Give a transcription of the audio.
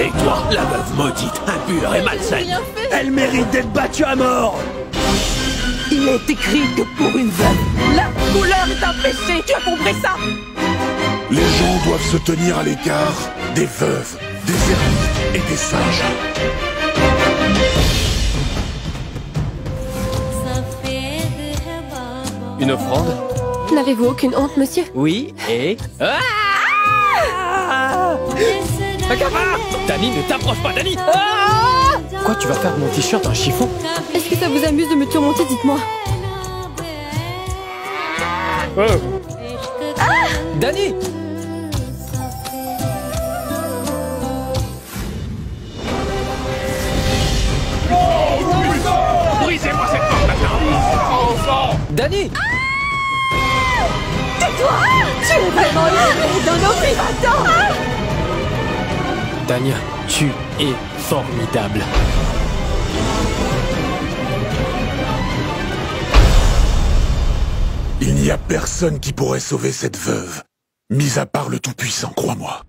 Et toi, la veuve maudite, impure et malsaine, elle mérite d'être battue à mort Il est écrit que pour une veuve, la couleur est un péché. Tu as compris ça? Les gens doivent se tenir à l'écart des veuves, des ermites et des singes. Une offrande N'avez-vous aucune honte, monsieur Oui, et... Ah Dani, ne t'approche pas, Dani Ah Quoi, tu vas faire de mon t-shirt un chiffon Est-ce que ça vous amuse de me tourmenter Dites-moi. Dani maintenant Dani Tu es vraiment libéré d'un homme vivant Dania, tu es formidable. Il n'y a personne qui pourrait sauver cette veuve, mis à part le Tout-Puissant, crois-moi.